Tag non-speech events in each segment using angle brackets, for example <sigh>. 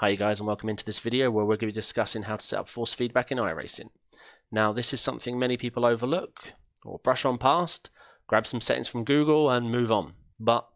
Hi you guys and welcome into this video where we're going to be discussing how to set up force feedback in iRacing. Now this is something many people overlook or brush on past, grab some settings from Google and move on. But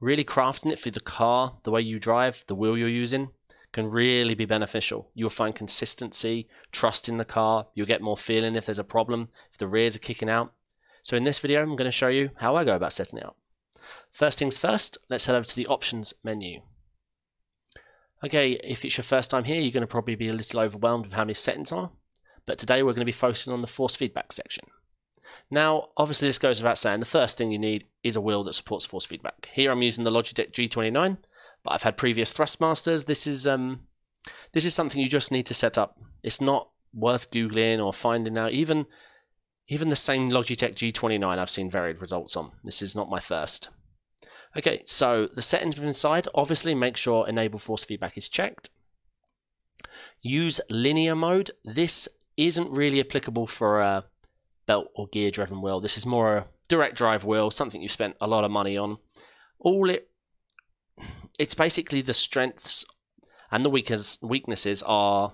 really crafting it for the car, the way you drive, the wheel you're using can really be beneficial. You'll find consistency, trust in the car, you'll get more feeling if there's a problem, if the rears are kicking out. So in this video I'm going to show you how I go about setting it up. First things first, let's head over to the options menu. Okay, if it's your first time here, you're going to probably be a little overwhelmed with how many settings are, but today we're going to be focusing on the force feedback section. Now, obviously this goes without saying, the first thing you need is a wheel that supports force feedback. Here I'm using the Logitech G29, but I've had previous Thrustmasters. This is um, this is something you just need to set up. It's not worth googling or finding out. Even even the same Logitech G29 I've seen varied results on. This is not my first. Okay, so the settings inside, obviously make sure enable force feedback is checked. Use linear mode. This isn't really applicable for a belt or gear driven wheel. This is more a direct drive wheel, something you've spent a lot of money on. All it it's basically the strengths and the weaknesses are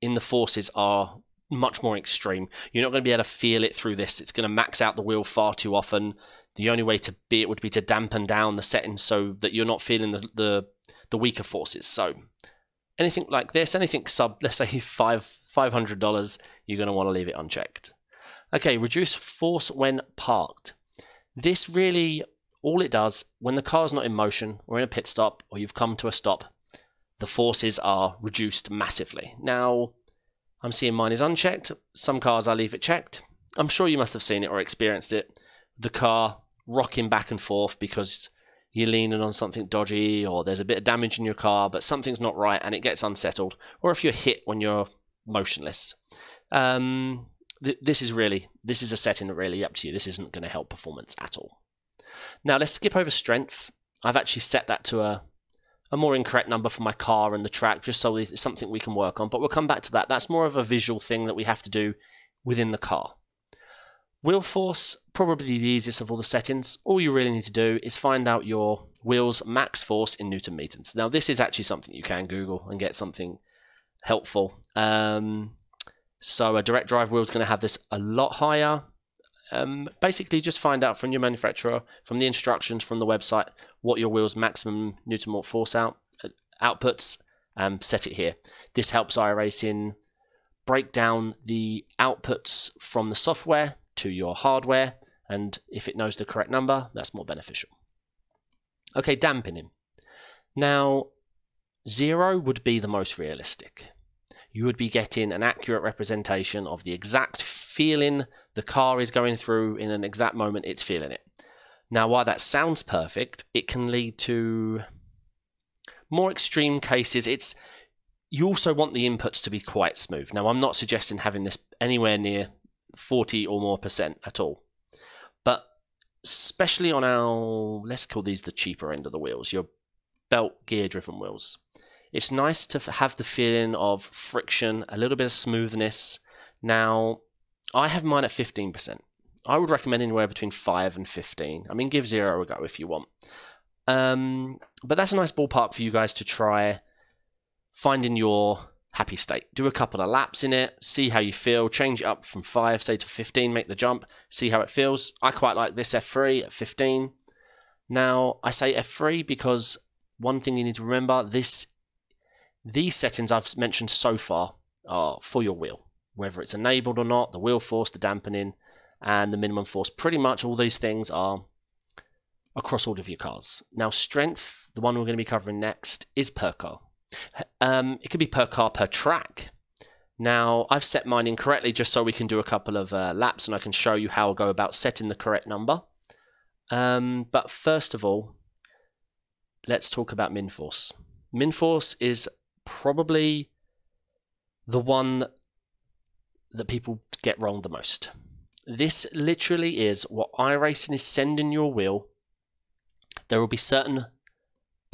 in the forces are much more extreme. You're not going to be able to feel it through this. It's going to max out the wheel far too often. The only way to be it would be to dampen down the settings so that you're not feeling the, the, the weaker forces. So anything like this, anything sub, <laughs> let's say five five hundred dollars, you're going to want to leave it unchecked. Okay, reduce force when parked. This really all it does when the car's not in motion or in a pit stop or you've come to a stop, the forces are reduced massively. Now, I'm seeing mine is unchecked. Some cars I leave it checked. I'm sure you must have seen it or experienced it. The car rocking back and forth because you're leaning on something dodgy or there's a bit of damage in your car, but something's not right and it gets unsettled, or if you're hit when you're motionless. Um, th- this is really this is a setting really up to you. This isn't going to help performance at all. Now let's skip over strength. I've actually set that to a a more incorrect number for my car and the track, just so it's something we can work on. But we'll come back to that. That's more of a visual thing that we have to do within the car. Wheel force, probably the easiest of all the settings. All you really need to do is find out your wheel's max force in Newton meters. Now, this is actually something you can Google and get something helpful. Um, so a direct drive wheel is going to have this a lot higher. Um, basically, just find out from your manufacturer, from the instructions from the website, what your wheel's maximum Newton force out uh, outputs. Um, set it here. This helps iRacing break down the outputs from the software to your hardware, and if it knows the correct number, that's more beneficial. Okay, dampening. Now, zero would be the most realistic. You would be getting an accurate representation of the exact feeling the car is going through in an exact moment it's feeling it. Now, while that sounds perfect, it can lead to more extreme cases. It's you also want the inputs to be quite smooth. Now, I'm not suggesting having this anywhere near 40 or more percent at all, but especially on our let's call these the cheaper end of the wheels, your belt gear driven wheels. It's nice to have the feeling of friction, a little bit of smoothness. Now, I have mine at 15%. I would recommend anywhere between 5 and 15. I mean, give 0 a go if you want. Um, but that's a nice ballpark for you guys to try finding your happy state. Do a couple of laps in it, see how you feel, change it up from 5, say to 15, make the jump, see how it feels. I quite like this F3 at 15. Now, I say F3 because one thing you need to remember, this these settings I've mentioned so far are for your wheel, whether it's enabled or not, the wheel force, the dampening, and the minimum force. Pretty much all these things are across all of your cars. Now, strength, the one we're going to be covering next, is per car. Um, it could be per car per track. Now, I've set mine incorrectly just so we can do a couple of uh, laps and I can show you how I'll go about setting the correct number. Um, but first of all, let's talk about min force. Min force is probably the one that people get wrong the most. This literally is what iRacing is sending your wheel. There will be certain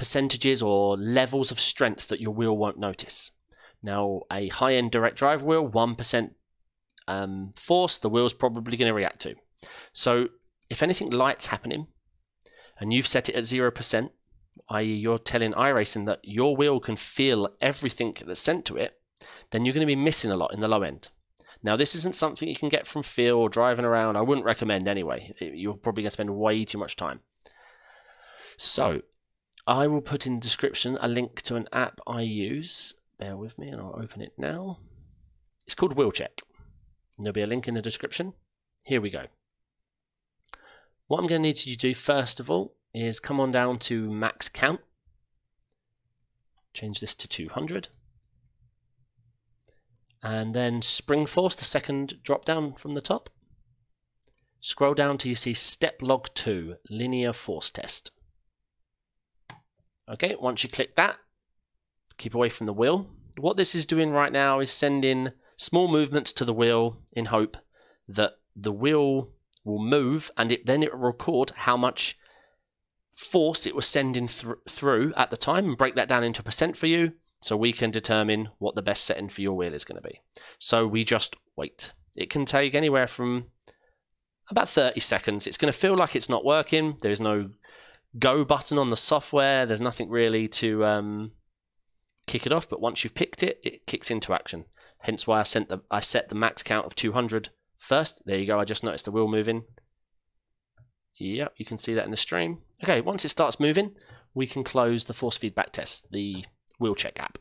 percentages or levels of strength that your wheel won't notice. Now, a high end direct drive wheel, 1% um, force, the wheel's probably going to react to. So, if anything light's happening and you've set it at 0%, i.e., you're telling iRacing that your wheel can feel everything that's sent to it, then you're going to be missing a lot in the low end. Now, this isn't something you can get from feel or driving around. I wouldn't recommend anyway. You're probably going to spend way too much time. So, I will put in the description a link to an app I use. Bear with me and I'll open it now. It's called WheelCheck. There'll be a link in the description. Here we go. What I'm going to need you to do first of all is come on down to max count. Change this to 200. And then spring force, the second drop down from the top. Scroll down till you see step log 2, linear force test. Okay, once you click that, keep away from the wheel. What this is doing right now is sending small movements to the wheel in hope that the wheel will move and it then it will record how much force it was sending th through at the time and break that down into percent for you so we can determine what the best setting for your wheel is going to be. So we just wait. It can take anywhere from about 30 seconds. It's going to feel like it's not working. There's no go button on the software. There's nothing really to um, kick it off. But once you've picked it, it kicks into action. Hence why I, sent the, I set the max count of 200 first. There you go. I just noticed the wheel moving. Yep, you can see that in the stream. Okay, once it starts moving, we can close the force feedback test, the wheel check app.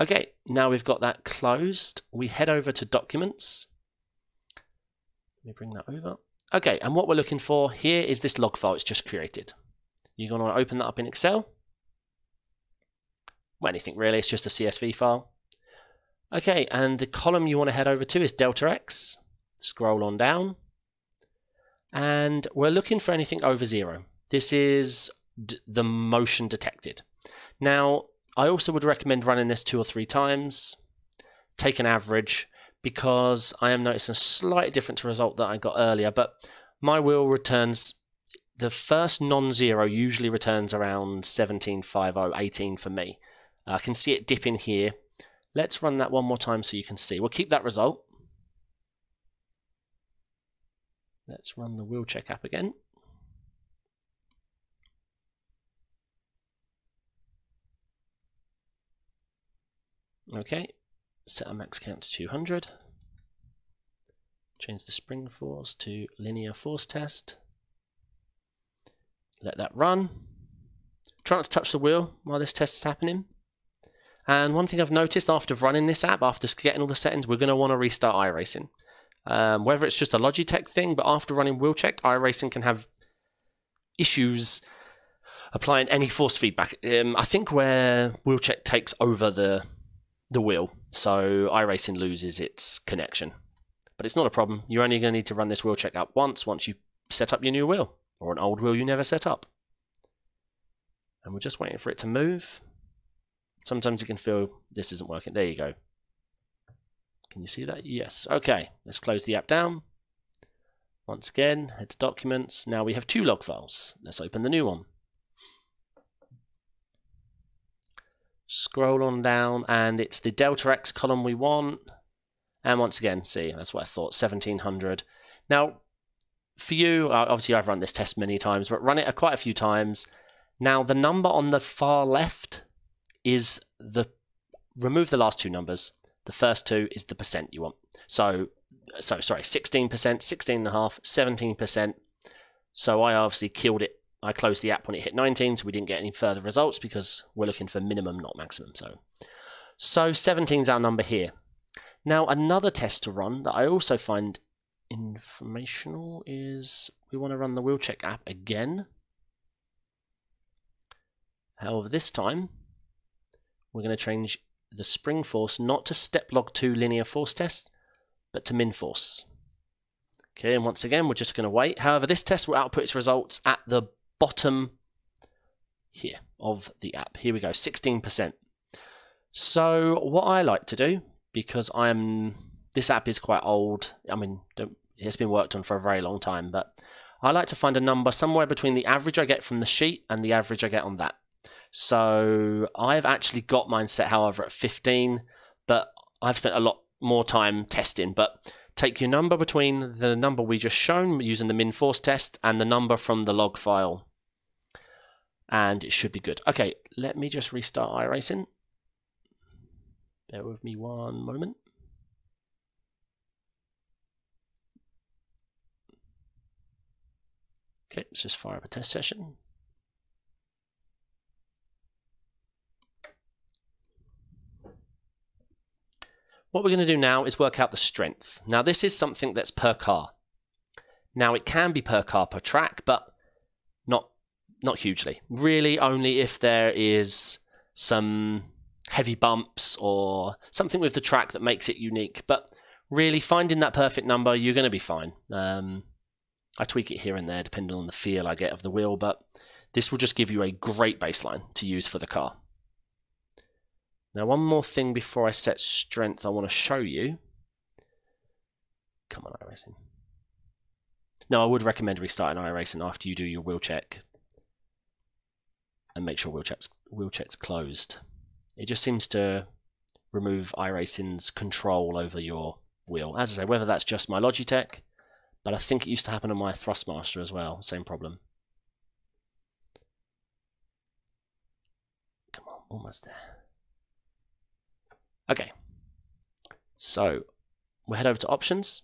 Okay, now we've got that closed. We head over to Documents. Let me bring that over. Okay, and what we're looking for here is this log file it's just created. You're going to to open that up in Excel. Well, anything really, it's just a CSV file. Okay, and the column you want to head over to is delta x. Scroll on down. And we're looking for anything over zero. This is the motion detected. Now, I also would recommend running this two or three times. Take an average because I am noticing a slightly different to result that I got earlier, but my wheel returns the first non-zero usually returns around 17.50, 18 for me. Uh, I can see it dip in here Let's run that one more time so you can see. We'll keep that result. Let's run the wheel check app again. Okay, set a max count to 200. Change the spring force to linear force test. Let that run. Try not to touch the wheel while this test is happening. And one thing I've noticed after running this app, after getting all the settings, we're going to want to restart iRacing. Um, whether it's just a Logitech thing, but after running wheel WheelCheck, iRacing can have issues applying any force feedback. Um, I think where WheelCheck takes over the the wheel, so iRacing loses its connection. But it's not a problem. You're only going to need to run this WheelCheck up once, once you set up your new wheel, or an old wheel you never set up. And we're just waiting for it to move. Sometimes you can feel this isn't working. There you go. Can you see that? Yes. Okay, let's close the app down. Once again, head to Documents. Now we have two log files. Let's open the new one. Scroll on down, and it's the Delta X column we want. And once again, see, that's what I thought, 1700. Now, for you, uh, obviously I've run this test many times, but run it quite a few times. Now, the number on the far left is the remove the last two numbers. The first two is the percent you want. So, so sorry, 16%, 16.5, 17%. So I obviously killed it. I closed the app when it hit 19, so we didn't get any further results because we're looking for minimum, not maximum. So, so 17 is our number here. Now another test to run that I also find informational is we want to run the wheel check app again. However, this time we're going to change the spring force not to step log 2 linear force test, but to min force. Okay, and once again, we're just going to wait. However, this test will output its results at the bottom here of the app. Here we go, 16%. So what I like to do, because I'm this app is quite old. I mean, it's been worked on for a very long time, but I like to find a number somewhere between the average I get from the sheet and the average I get on that. So I've actually got mine set, however, at 15, but I've spent a lot more time testing. But take your number between the number we just shown using the min force test and the number from the log file. And it should be good. Okay, let me just restart iRacing. Bear with me one moment. Okay, let's just fire up a test session. What we're going to do now is work out the strength. Now this is something that's per car. Now it can be per car per track, but not hugely. Really only if there is some heavy bumps or something with the track that makes it unique. But really finding that perfect number, you're going to be fine. Um, I tweak it here and there depending on the feel I get of the wheel, but this will just give you a great baseline to use for the car. Now one more thing before I set strength I want to show you. Come on iRacing. Now I would recommend restarting iRacing after you do your wheel check and make sure wheel check's, closed. It just seems to remove iRacing's control over your wheel. As I say, whether that's just my Logitech, but I think it used to happen on my Thrustmaster as well, same problem. Come on, almost there. Okay, so we'll head over to options.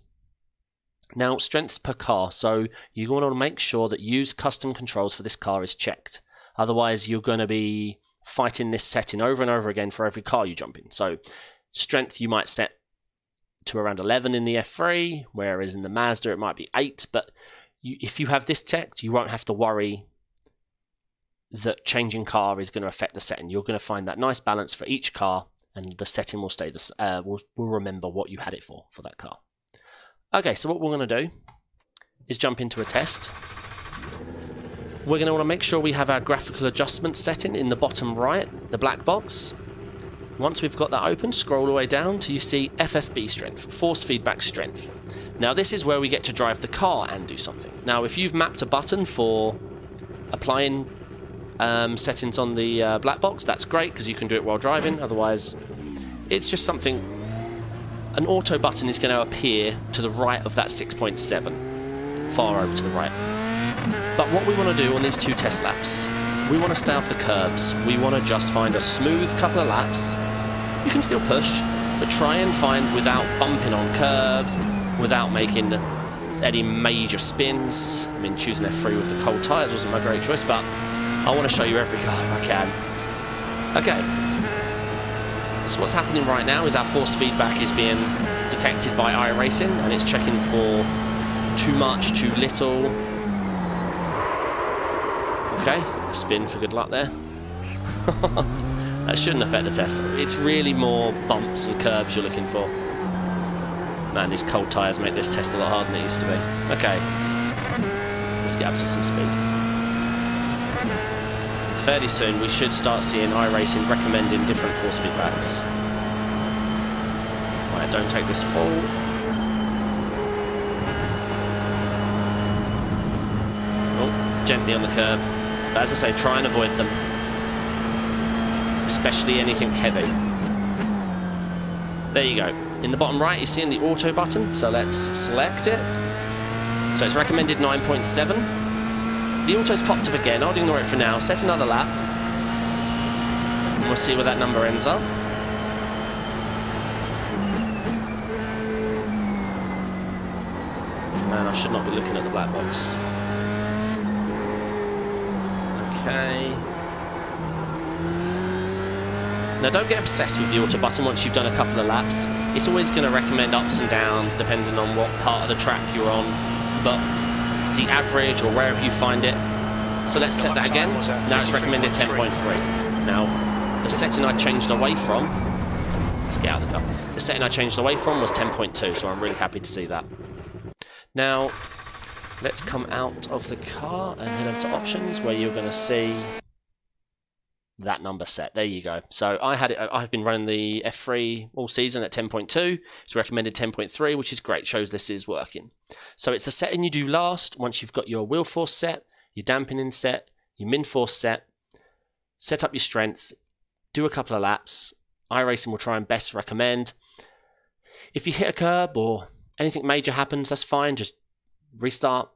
Now, strengths per car. So you want to make sure that use custom controls for this car is checked. Otherwise, you're going to be fighting this setting over and over again for every car you jump in. So strength you might set to around 11 in the F3, whereas in the Mazda it might be 8. But you, if you have this checked, you won't have to worry that changing car is going to affect the setting. You're going to find that nice balance for each car and the setting will stay this uh, will will remember what you had it for for that car. Okay, so what we're going to do is jump into a test. We're going to want to make sure we have our graphical adjustment setting in the bottom right, the black box. Once we've got that open, scroll all the way down till you see FFB strength, force feedback strength. Now this is where we get to drive the car and do something. Now if you've mapped a button for applying um, settings on the uh, black box, that's great because you can do it while driving. Otherwise, it's just something. An auto button is going to appear to the right of that 6.7, far over to the right. But what we want to do on these two test laps, we want to stay off the curbs. We want to just find a smooth couple of laps. You can still push, but try and find without bumping on curbs, without making any major spins. I mean, choosing F3 with the cold tyres wasn't my great choice, but I want to show you every car if I can. Okay. So what's happening right now is our force feedback is being detected by iRacing and it's checking for too much, too little. Okay, spin for good luck there. <laughs> that shouldn't affect the test. It's really more bumps and curves you're looking for. Man, these cold tyres make this test a lot harder than it used to be. Okay, let's get up to some speed fairly soon we should start seeing iRacing recommending different force feedbacks. Right, don't take this fall. Oh, gently on the curb. But as I say, try and avoid them. Especially anything heavy. There you go. In the bottom right, you're seeing the auto button, so let's select it. So it's recommended 9.7. The auto's popped up again. I'll ignore it for now. Set another lap. And we'll see where that number ends up. Man, I should not be looking at the black box. Okay. Now don't get obsessed with the auto button once you've done a couple of laps. It's always going to recommend ups and downs depending on what part of the track you're on. But the average or wherever you find it. So let's set that again. Now it's recommended 10.3. Now, the setting I changed away from, let's get out of the car. The setting I changed away from was 10.2, so I'm really happy to see that. Now, let's come out of the car and head over to options where you're going to see that number set. There you go. So I had it. I've been running the F3 all season at 10.2. It's recommended 10.3, which is great. Shows this is working. So it's the setting you do last. Once you've got your wheel force set, your dampening set, your min force set, set up your strength, do a couple of laps. iRacing will try and best recommend. If you hit a curb or anything major happens, that's fine. Just restart,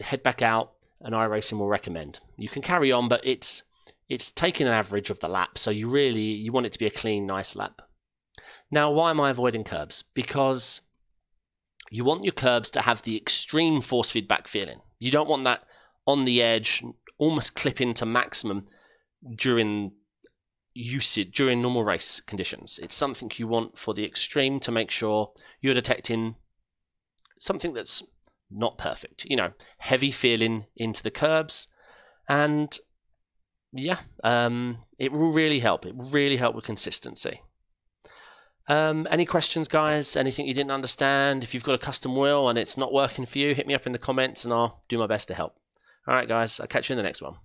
head back out, an iRacing will recommend. You can carry on, but it's it's taking an average of the lap, so you really you want it to be a clean, nice lap. Now, why am I avoiding curbs? Because you want your curbs to have the extreme force feedback feeling. You don't want that on the edge, almost clipping to maximum during usage during normal race conditions. It's something you want for the extreme to make sure you're detecting something that's not perfect. You know, heavy feeling into the curbs, and yeah, um, it will really help. It will really help with consistency. Um, any questions, guys? Anything you didn't understand? If you've got a custom wheel and it's not working for you, hit me up in the comments and I'll do my best to help. All right, guys, I'll catch you in the next one.